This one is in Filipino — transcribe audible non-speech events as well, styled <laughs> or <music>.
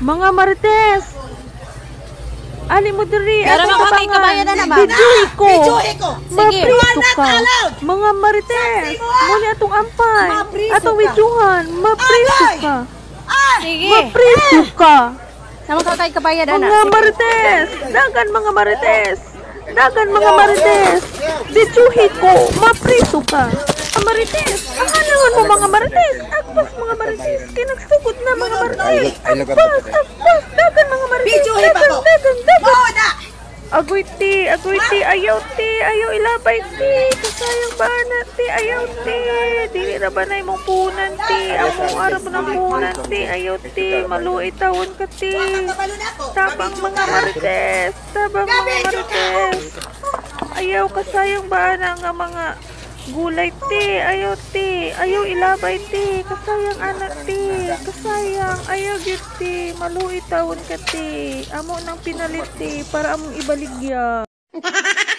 Mga marites! Ali mo diri, Meron ako tabangan. kabayan na naman. Videoy ko. Ko. Sige. Mapriso ka. Mga marites, mo, ah. muli atong ampay. Atong mapriso Agay. ka. Ah! Sige. Ka. Sama ka kay kabayan na. Mga marites, dagan mga marites. Dagan mga marites. Videohi ko, mapriso ka. Mga marites, ang mo mga marites. Agpas mga mga marites. Agpas, agpas, dagan mga marites. Videohi pa Dagan, ko. dagan, dagan. Mao na. Agoy ti, agoy ti, ayaw ti, ayaw ilabay ti, kasayang bana ti, ayaw ti, dili ra ba na imong punan ti, among arap ng punan ti, ayaw ti, maluit tawon ka ti, na ko. tabang mga marites, tabang mga marites, ayaw kasayang bana nga mga gulay ti, ayaw ti, ayaw ilabay ti, kasayang anak ti, kasayang, ayaw gyud ti, maluit tawon ka ti, amo nang pinalit ti, para among ibaligya. <laughs>